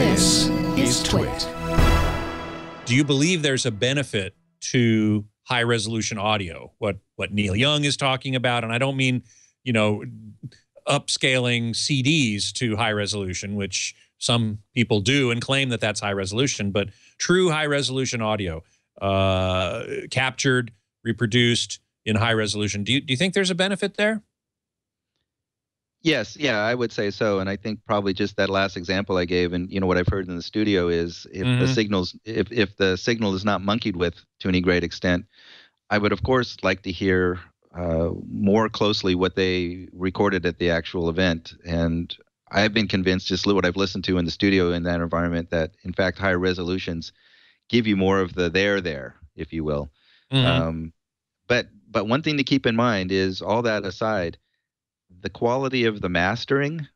This is TWiT. Do you believe there's a benefit to high resolution audio? What what Neil Young is talking about, and I don't mean you know upscaling CDs to high resolution, which some people do and claim that that's high resolution, but true high resolution audio uh, captured, reproduced in high resolution. Do you, do you think there's a benefit there? Yes, yeah, I would say so, and I think probably just that last example I gave, and you know what I've heard in the studio is if mm-hmm. the signals, if if the signal is not monkeyed with to any great extent, I would of course like to hear uh, more closely what they recorded at the actual event, and I've been convinced just what I've listened to in the studio in that environment that in fact higher resolutions give you more of the there there, if you will. Mm-hmm. Um, but but one thing to keep in mind is all that aside the quality of the mastering,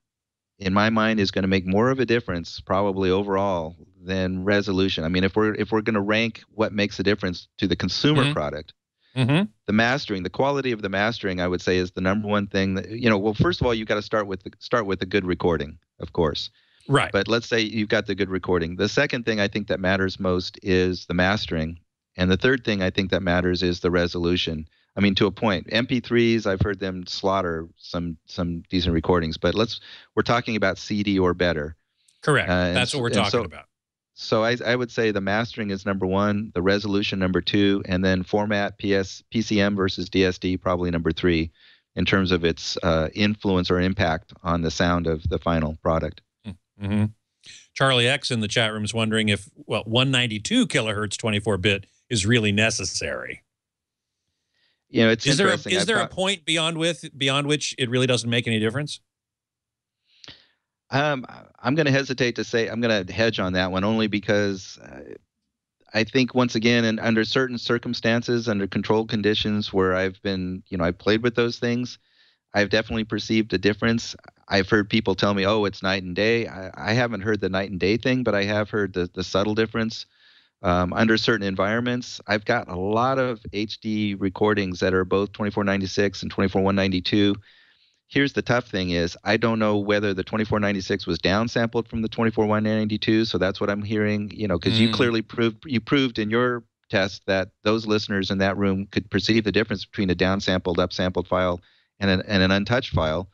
in my mind, is going to make more of a difference probably overall than resolution. I mean, if we're if we're going to rank what makes a difference to the consumer mm-hmm. product, mm-hmm. the mastering, the quality of the mastering, I would say, is the number one thing that you know. Well, first of all, you've got to start with the, start with a good recording, of course. Right. But let's say you've got the good recording. The second thing I think that matters most is the mastering, and the third thing I think that matters is the resolution. I mean, to a point. MP3s, I've heard them slaughter some some decent recordings, but let's we're talking about CD or better. Correct. Uh, That's what we're talking so, about. So I, I would say the mastering is number one, the resolution number two, and then format PS PCM versus DSD probably number three, in terms of its uh, influence or impact on the sound of the final product. Mm-hmm. Charlie X in the chat room is wondering if well 192 kilohertz 24 bit is really necessary you know, it's is there a, is there a point beyond with beyond which it really doesn't make any difference? Um, I'm going to hesitate to say I'm going to hedge on that one only because uh, I think once again, and under certain circumstances, under controlled conditions where I've been, you know, I've played with those things, I've definitely perceived a difference. I've heard people tell me, "Oh, it's night and day." I, I haven't heard the night and day thing, but I have heard the the subtle difference um, under certain environments. I've got a lot of HD recordings that are both 2496 and 24192. Here's the tough thing is I don't know whether the 2496 was downsampled from the 24192, so that's what I'm hearing, you know, because mm. you clearly proved you proved in your test that those listeners in that room could perceive the difference between a downsampled upsampled file and an, and an untouched file.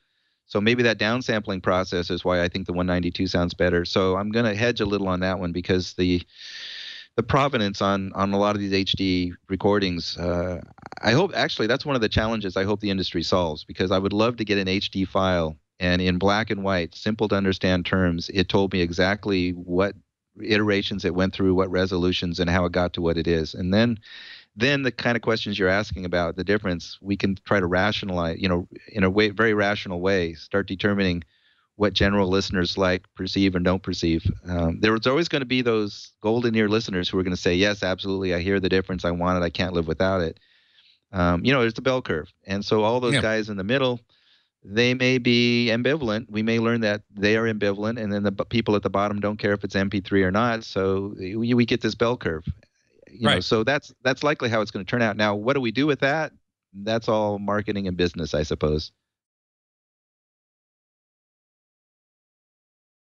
So maybe that downsampling process is why I think the 192 sounds better. So I'm going to hedge a little on that one because the the provenance on on a lot of these HD recordings. Uh, I hope actually that's one of the challenges I hope the industry solves because I would love to get an HD file and in black and white, simple to understand terms, it told me exactly what iterations it went through, what resolutions, and how it got to what it is. And then then the kind of questions you're asking about the difference, we can try to rationalize, you know, in a way, very rational way, start determining what general listeners like, perceive, and don't perceive. Um, there's always going to be those golden ear listeners who are going to say, "Yes, absolutely, I hear the difference. I want it. I can't live without it." Um, you know, there's the bell curve, and so all those yeah. guys in the middle, they may be ambivalent. We may learn that they are ambivalent, and then the people at the bottom don't care if it's MP3 or not. So we, we get this bell curve. You right. Know, so that's that's likely how it's going to turn out. Now, what do we do with that? That's all marketing and business, I suppose.